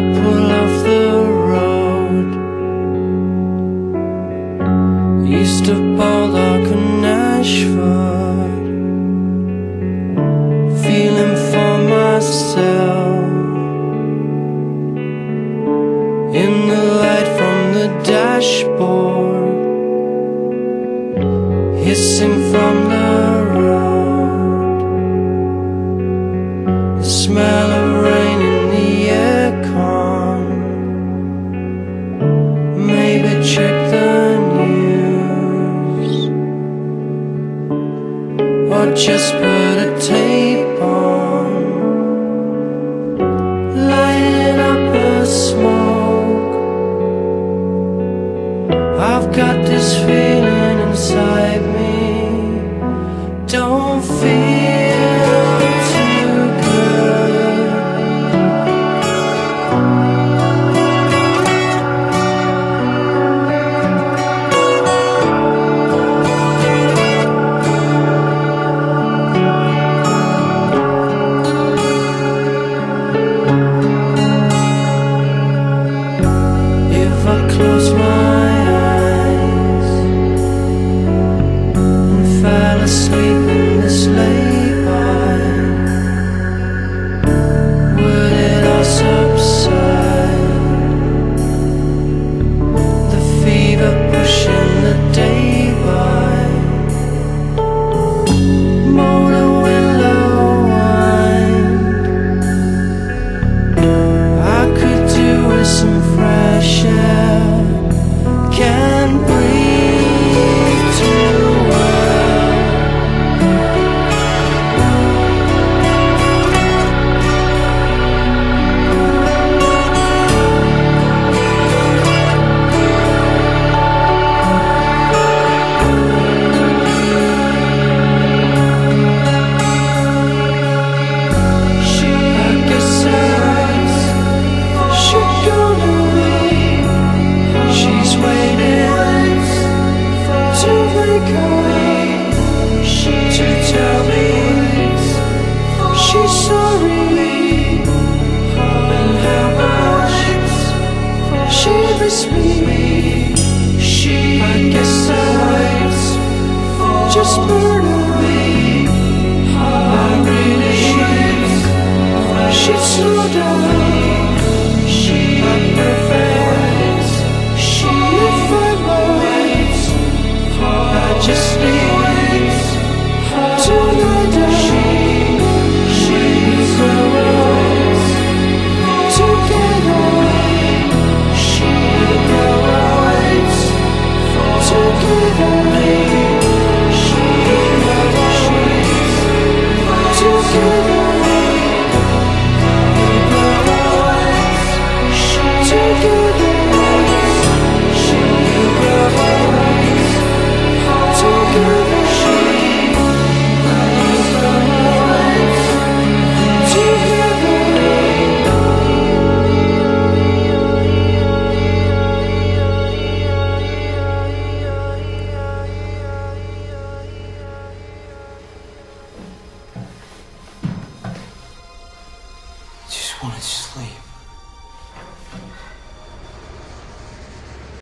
I pull off the road. East of Baldock and Ashford Feeling for myself. In the light from the dashboard. Hissing from the Or just put a tape on. Lighting up a smoke. I've got this feeling inside she me. She, I just murder me. I really should. She'd slow down. Want to sleep.